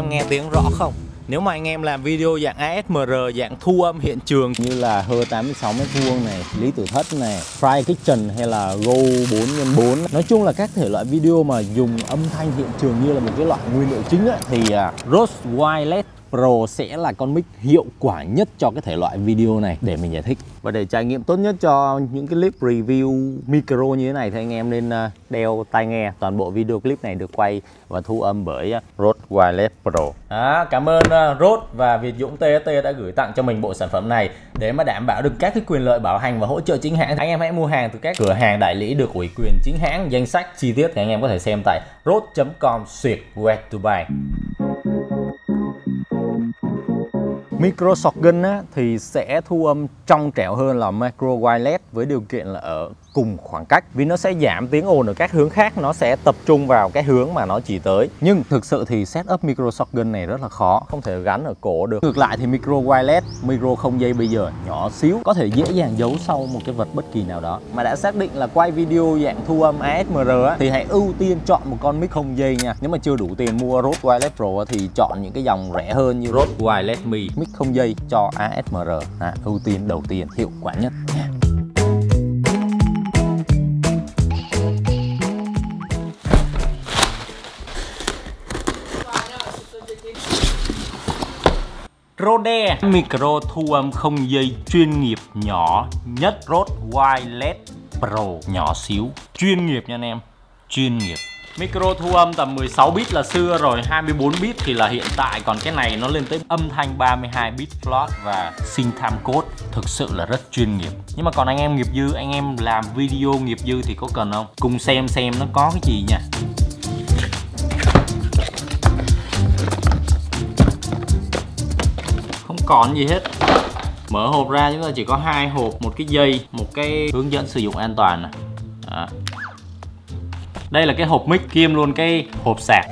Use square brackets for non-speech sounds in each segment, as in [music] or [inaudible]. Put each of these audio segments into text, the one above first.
em nghe tiếng rõ không? Nếu mà anh em làm video dạng ASMR, dạng thu âm hiện trường. Như là hơ 86 mét vuông này, Lý Tử Thất này, Fry Kitchen hay là Go 4x4 Nói chung là các thể loại video mà dùng âm thanh hiện trường như là một cái loại nguyên liệu chính ấy, thì à, rose Rode Wireless Pro sẽ là con mic hiệu quả nhất cho cái thể loại video này để mình giải thích. Và để trải nghiệm tốt nhất cho những cái clip review micro như thế này thì anh em nên à, đeo tai nghe. Toàn bộ video clip này được quay và thu âm bởi à, Rode Wireless Pro. À, Cảm ơn uh, Rode và Việt Dũng TST đã gửi tặng cho mình bộ sản phẩm này để mà đảm bảo được các cái quyền lợi bảo hành và hỗ trợ chính hãng. Anh em hãy mua hàng từ các cửa hàng đại lý được ủy quyền chính hãng. Danh sách chi tiết thì anh em có thể xem tại rode.com suyệt where to buy Micro shotgun á, thì sẽ thu âm trong trẻo hơn là micro wireless với điều kiện là ở cùng khoảng cách vì nó sẽ giảm tiếng ồn ở các hướng khác nó sẽ tập trung vào cái hướng mà nó chỉ tới. Nhưng thực sự thì setup micro shotgun này rất là khó không thể gắn ở cổ được. Ngược lại thì micro wireless micro không dây bây giờ nhỏ xíu có thể dễ dàng giấu sau một cái vật bất kỳ nào đó. Mà đã xác định là quay video dạng thu âm ASMR á, thì hãy ưu tiên chọn một con mic không dây nha. Nếu mà chưa đủ tiền mua Rode Wireless Pro thì chọn những cái dòng rẻ hơn như Rode Wireless Mi mic không dây cho ASMR à, ưu tiên đầu tiên hiệu quả nhất nha. Rode. Micro thu âm không dây chuyên nghiệp nhỏ nhất Rode Wireless Pro nhỏ xíu. Chuyên nghiệp nha anh em chuyên nghiệp. Micro thu âm tầm 16 bit là xưa rồi 24 bit thì là hiện tại. Còn cái này nó lên tới âm thanh 32 bit float và sinh tham code Thực sự là rất chuyên nghiệp. Nhưng mà còn anh em nghiệp dư, anh em làm video nghiệp dư thì có cần không? Cùng xem xem nó có cái gì nha. Còn gì hết Mở hộp ra chúng ta chỉ có hai hộp, một cái dây, một cái hướng dẫn sử dụng an toàn này. Đây là cái hộp mic kim luôn cái hộp sạc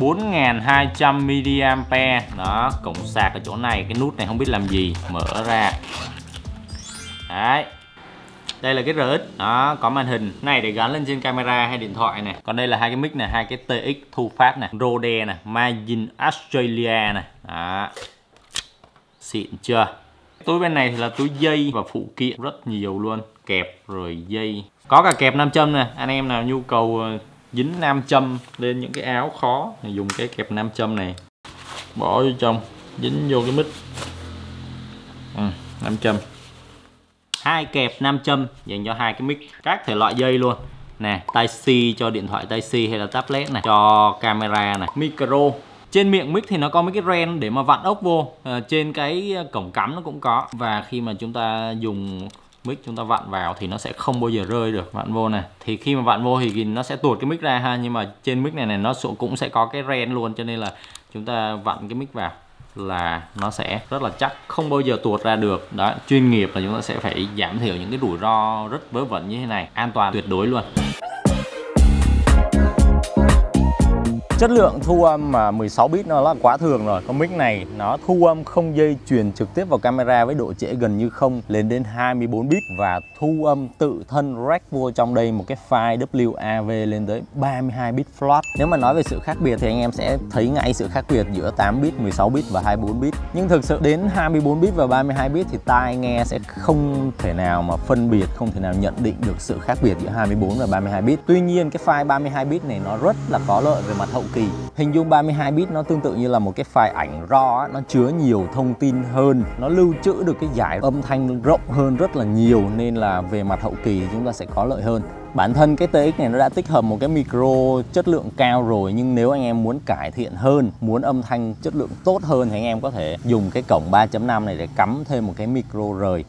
4200 mAh Đó, cổng sạc ở chỗ này, cái nút này không biết làm gì, mở ra. Đấy. Đây là cái RX, đó, có màn hình này để gắn lên trên camera hay điện thoại này. Còn đây là hai cái mic này, hai cái TX thu phát này, Rode này, magin Australia này. Đó. Xịn chưa? Túi bên này thì là túi dây và phụ kiện rất nhiều luôn, kẹp rồi dây. Có cả kẹp nam châm nè anh em nào nhu cầu ờ, dính nam châm lên những cái áo khó thì dùng cái kẹp nam châm này. Bỏ vô trong dính vô cái mít. Ừ, nam châm. Hai kẹp nam châm dành cho hai cái mic các thể loại dây luôn. Nè tai C cho điện thoại tai C hay là tablet này. Cho camera này. Micro trên miệng mic thì nó có mấy cái ren để mà vặn ốc vô. À, trên cái ờ, cổng cắm nó cũng có. Và khi mà chúng ta dùng mic chúng ta vặn vào thì nó sẽ không bao giờ rơi được vặn vô này. Thì khi mà vặn vô thì nó sẽ tuột cái mic ra ha nhưng mà trên mic này này nó cũng sẽ có cái ren luôn cho nên là chúng ta vặn cái mic vào là nó sẽ rất là chắc không bao giờ tuột ra được. Đó chuyên nghiệp là chúng ta sẽ phải giảm thiểu những cái rủi ro rất vớ vẩn như thế này. An toàn tuyệt đối luôn. Chất lượng thu âm mà 16 bit nó là quá thường rồi. Con mic này nó thu âm không dây truyền trực tiếp vào camera với độ trễ gần như không lên đến 24 bit Và thu âm tự thân rack vô trong đây một cái file WAV lên tới 32 bit float Nếu mà nói về sự khác biệt thì anh em sẽ thấy ngay sự khác biệt giữa 8 bit, 16 bit và 24 bit. Nhưng thực sự đến 24 bit và 32 bit thì tai nghe sẽ không thể nào mà phân biệt, không thể nào nhận định được sự khác biệt giữa 24 và 32 bit. Tuy nhiên cái file 32 bit này nó rất là có lợi về mặt hậu kỳ Hình dung 32 bit nó tương tự như là một cái file ảnh RAW nó chứa nhiều thông tin hơn nó lưu trữ được cái giải âm thanh rộng hơn rất là nhiều nên là về mặt hậu kỳ chúng ta sẽ có lợi hơn Bản thân cái TX này nó đã tích hợp một cái micro chất lượng cao rồi nhưng nếu anh em muốn cải thiện hơn, muốn âm thanh chất lượng tốt hơn thì anh em có thể dùng cái cổng 3.5 này để cắm thêm một cái micro rời.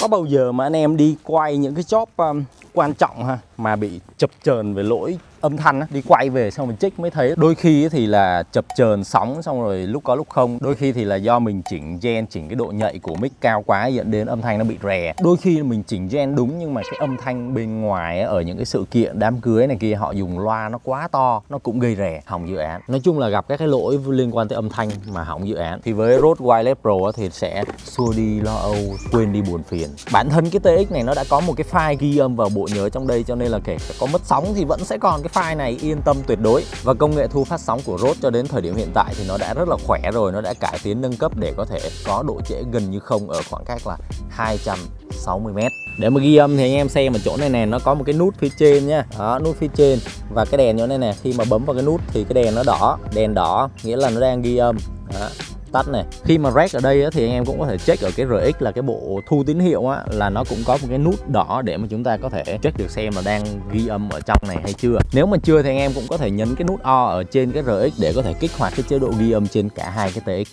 Có bao giờ mà anh em đi quay những cái job um, quan trọng ha mà bị chập chờn về lỗi âm thanh á, đi quay về xong mình check mới thấy. Đôi khi thì là chập chờn sóng xong rồi lúc có lúc không. Đôi khi thì là do mình chỉnh gen chỉnh cái độ nhạy của mic cao quá dẫn đến âm thanh nó bị rè. Đôi khi mình chỉnh gen đúng nhưng mà cái âm thanh bên ngoài ở những cái sự kiện đám cưới này kia họ dùng loa nó quá to nó cũng gây rè hỏng dự án. Nói chung là gặp các cái lỗi liên quan tới âm thanh mà hỏng dự án. Thì với Rode Wireless Pro thì sẽ xua đi lo âu quên đi buồn phiền. Bản thân cái TX này nó đã có một cái file ghi âm vào bộ nhớ trong đây cho nên là kể có mất sóng thì vẫn sẽ còn cái file này yên tâm tuyệt đối. Và công nghệ thu phát sóng của Rode cho đến thời điểm hiện tại thì nó đã rất là khỏe rồi, nó đã cải tiến nâng cấp để có thể có độ trễ gần như không ở khoảng cách là 260m để mà ghi âm thì anh em xem ở chỗ này nè, nó có một cái nút phía trên nhá đó, nút phía trên. Và cái đèn chỗ này nè, khi mà bấm vào cái nút thì cái đèn nó đỏ. Đèn đỏ nghĩa là nó đang ghi âm. Đó tắt này. Khi mà rec ở đây á, thì anh em cũng có thể check ở cái RX là cái bộ thu tín hiệu á, là nó cũng có một cái nút đỏ để mà chúng ta có thể check được xem là đang ghi âm ở trong này hay chưa. Nếu mà chưa thì anh em cũng có thể nhấn cái nút O ở trên cái RX để có thể kích hoạt cái chế độ ghi âm trên cả hai cái TX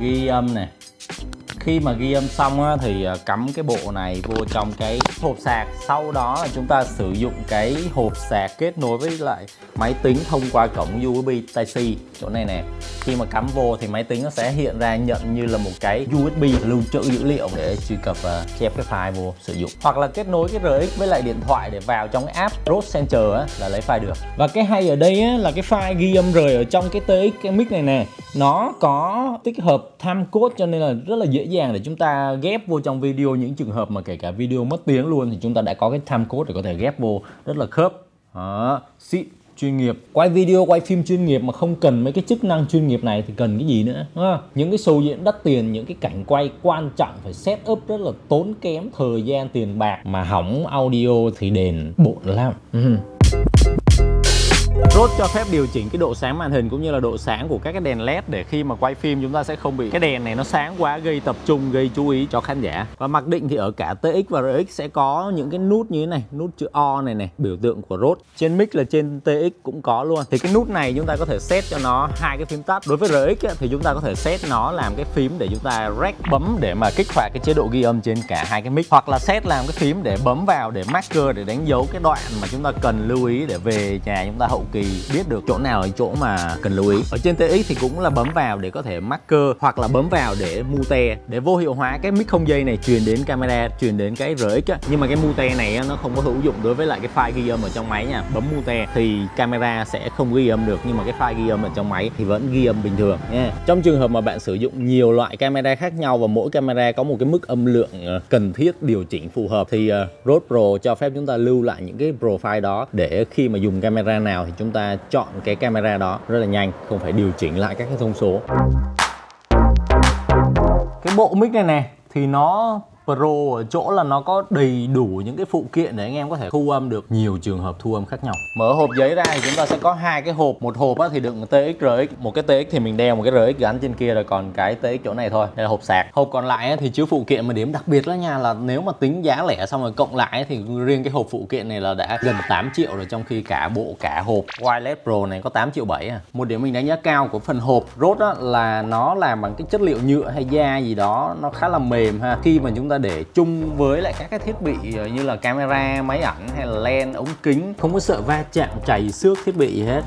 ghi âm này khi mà ghi âm xong á, thì à, cắm cái bộ này vô trong cái hộp sạc. Sau đó là chúng ta sử dụng cái hộp sạc kết nối với lại máy tính thông qua cổng USB Type-C chỗ này nè khi mà cắm vô thì máy tính nó sẽ hiện ra nhận như là một cái USB lưu trữ dữ liệu để truy cập và chép cái file vô sử dụng. Hoặc là kết nối cái RX với lại điện thoại để vào trong cái app Rode Center á, là lấy file được. Và cái hay ở đây á, là cái file ghi âm rời ở trong cái TX cái mic này nè nó có tích hợp time code cho nên là rất là dễ dàng để chúng ta ghép vô trong video những trường hợp mà kể cả video mất tiếng luôn thì chúng ta đã có cái time code để có thể ghép vô rất là khớp. Đó. Xịn chuyên nghiệp. Quay video, quay phim chuyên nghiệp mà không cần mấy cái chức năng chuyên nghiệp này thì cần cái gì nữa, đúng những cái show diễn đắt tiền, những cái cảnh quay quan trọng, phải set up rất là tốn kém thời gian, tiền bạc mà hỏng audio thì đền bộn lắm. Ừ nốt cho phép điều chỉnh cái độ sáng màn hình cũng như là độ sáng của các cái đèn led để khi mà quay phim chúng ta sẽ không bị cái đèn này nó sáng quá gây tập trung, gây chú ý cho khán giả. Và mặc định thì ở cả TX và RX sẽ có những cái nút như thế này, nút chữ O này này, biểu tượng của rốt trên mic là trên TX cũng có luôn. Thì cái nút này chúng ta có thể set cho nó hai cái phím tắt đối với RX thì chúng ta có thể set nó làm cái phím để chúng ta rec bấm để mà kích hoạt cái chế độ ghi âm trên cả hai cái mic. Hoặc là set làm cái phím để bấm vào để marker để đánh dấu cái đoạn mà chúng ta cần lưu ý để về nhà chúng ta hậu kỳ biết được chỗ nào là chỗ mà cần lưu ý. Ở trên TX thì cũng là bấm vào để có thể marker hoặc là bấm vào để mute để vô hiệu hóa cái mic không dây này truyền đến camera truyền đến cái RX á. nhưng mà cái mute này nó không có hữu dụng đối với lại cái file ghi âm ở trong máy nha. Bấm mute thì camera sẽ không ghi âm được nhưng mà cái file ghi âm ở trong máy thì vẫn ghi âm bình thường nha. Trong trường hợp mà bạn sử dụng nhiều loại camera khác nhau và mỗi camera có một cái mức âm lượng ờ, cần thiết điều chỉnh phù hợp thì ờ, uh, Rode Pro cho phép chúng ta lưu lại những cái profile đó để khi mà dùng camera nào thì chúng ta chọn cái camera đó rất là nhanh, không phải điều chỉnh lại các cái thông số. Cái bộ mic này này thì nó Pro ở chỗ là nó có đầy đủ những cái phụ kiện để anh em có thể thu âm được nhiều trường hợp thu âm khác nhau. Mở hộp giấy ra thì chúng ta sẽ có hai cái hộp, một hộp thì đựng TX RX, một cái TX thì mình đeo một cái RX gắn trên kia rồi còn cái TX chỗ này thôi. Đây là hộp sạc. Hộp còn lại thì chứa phụ kiện mà điểm đặc biệt đó nha là nếu mà tính giá lẻ xong rồi cộng lại thì riêng cái hộp phụ kiện này là đã gần 8 triệu rồi trong khi cả bộ cả hộp Wireless Pro này có 8 triệu 7 à. Một điểm mình đánh giá cao của phần hộp Rode là nó làm bằng cái chất liệu nhựa hay da gì đó nó khá là mềm ha. Khi mà chúng ta để chung với lại các cái thiết bị ờ, như là camera, máy ảnh hay là len ống kính. Không có sợ va chạm chảy xước thiết bị gì hết.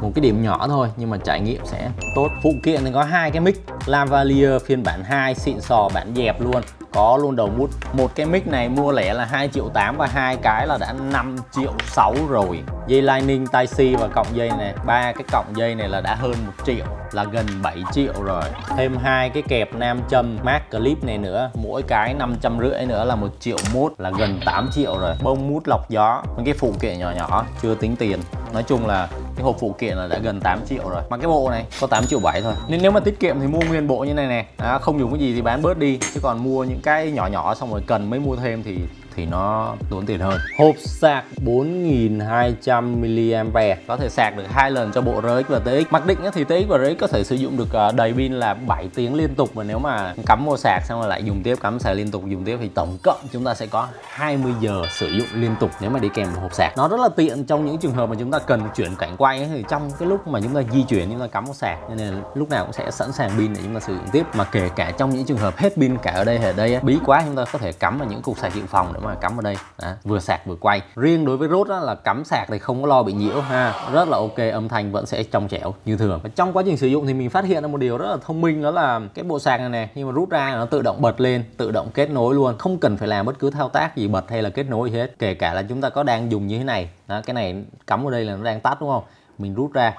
Một cái điểm nhỏ thôi nhưng mà trải nghiệm sẽ tốt. Phụ kiện thì có hai cái mic. Lavalier phiên bản 2 xịn sò bản dẹp luôn. Có luôn đầu mút. Một cái mic này mua lẻ là 2 triệu 8 và hai cái là đã 5 triệu 6 rồi dây lining tai C và cọng dây này ba cái cọng dây này là đã hơn 1 triệu là gần 7 triệu rồi. Thêm hai cái kẹp nam châm mát clip này nữa mỗi cái 500 rưỡi nữa là một triệu mốt là gần 8 triệu rồi. Bông mút lọc gió những cái phụ kiện nhỏ nhỏ chưa tính tiền. Nói chung là cái hộp phụ kiện là đã gần 8 triệu rồi. Mà cái bộ này có 8 triệu 7 thôi. Nên nếu mà tiết kiệm thì mua nguyên bộ như này nè. À, không dùng cái gì thì bán bớt đi. Chứ còn mua những cái nhỏ nhỏ xong rồi cần mới mua thêm thì thì nó tốn tiền hơn. Hộp sạc 4200 mAh có thể sạc được hai lần cho bộ RX và TX mặc định thì TX và RX có thể sử dụng được ờ, đầy pin là 7 tiếng liên tục và nếu mà cắm vô sạc xong rồi lại dùng tiếp cắm sạc liên tục dùng tiếp thì tổng cộng chúng ta sẽ có 20 giờ sử dụng liên tục nếu mà đi kèm một hộp sạc. Nó rất là tiện trong những trường hợp mà chúng ta cần chuyển cảnh quay ấy, thì trong cái lúc mà chúng ta di chuyển chúng ta cắm một sạc nên là lúc nào cũng sẽ sẵn sàng pin để chúng ta sử dụng tiếp. Mà kể cả trong những trường hợp hết pin cả ở đây ở đây bí quá chúng ta có thể cắm vào những cục sạc dự phòng để mà cắm vào đây. Đó, vừa sạc vừa quay. Riêng đối với rốt là cắm sạc thì không có lo bị nhiễu ha. Rất là ok âm thanh vẫn sẽ trong trẻo như thường. Và trong quá trình sử dụng thì mình phát hiện ra một điều rất là thông minh đó là cái bộ sạc này này khi mà rút ra nó tự động bật lên tự động kết nối luôn. Không cần phải làm bất cứ thao tác gì bật hay là kết nối gì hết. Kể cả là chúng ta có đang dùng như thế này. Đó, cái này cắm vào đây là nó đang tắt đúng không? Mình rút ra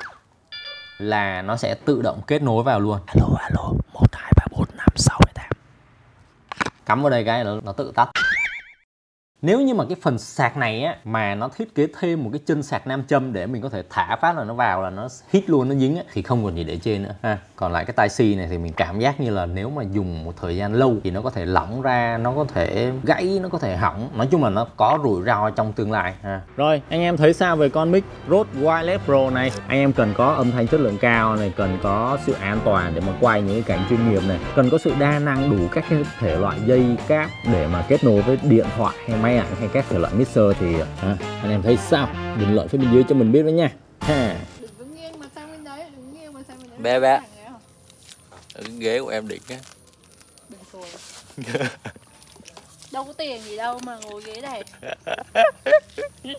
là nó sẽ tự động kết nối vào luôn. Alo alo một hai ba bốn năm sáu cắm vào đây cái nó, nó tự tắt nếu như mà cái phần sạc này á, mà nó thiết kế thêm một cái chân sạc nam châm để mình có thể thả phát là nó vào là nó hít luôn, nó dính á, thì không còn gì để chê nữa, ha. Còn lại cái tai si này thì mình cảm giác như là nếu mà dùng một thời gian lâu thì nó có thể lỏng ra, nó có thể gãy, nó có thể hỏng. Nói chung là nó có rủi ro trong tương lai, ha. Rồi, anh em thấy sao về con mic Rode Wireless Pro này? Anh em cần có âm thanh chất lượng cao này, cần có sự an toàn để mà quay những cái cảnh chuyên nghiệp này, cần có sự đa năng đủ các cái thể loại dây cáp để mà kết nối với điện thoại hay máy ảnh hay các thể loại mixer thì à, anh em thấy sao? Bình luận phía bên dưới cho mình biết với nha. Ha. đừng có nghiêng mà sang bên đấy đừng nghiêng mà sang bên đấy Bé bé. Ở ghế của em điện á. Đâu có tiền gì đâu mà ngồi ghế này [laughs]